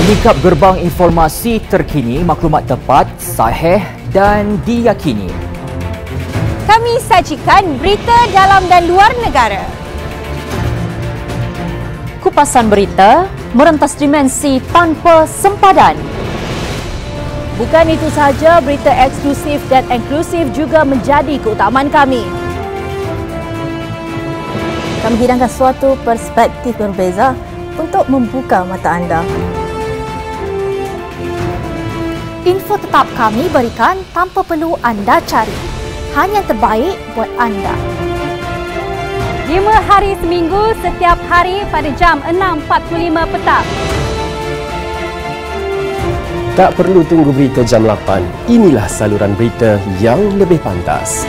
Menyingkap gerbang informasi terkini, maklumat tepat, sahih dan diyakini. Kami sajikan berita dalam dan luar negara. Kupasan berita merentas dimensi tanpa sempadan. Bukan itu sahaja, berita eksklusif dan inklusif juga menjadi keutamaan kami. Kami hidangkan suatu perspektif berbeza untuk membuka mata anda. Info tetap kami berikan tanpa perlu anda cari. Hanya yang terbaik buat anda. Lima hari seminggu setiap hari pada jam 6.45 petang. Tak perlu tunggu berita jam 8. Inilah saluran berita yang lebih pantas.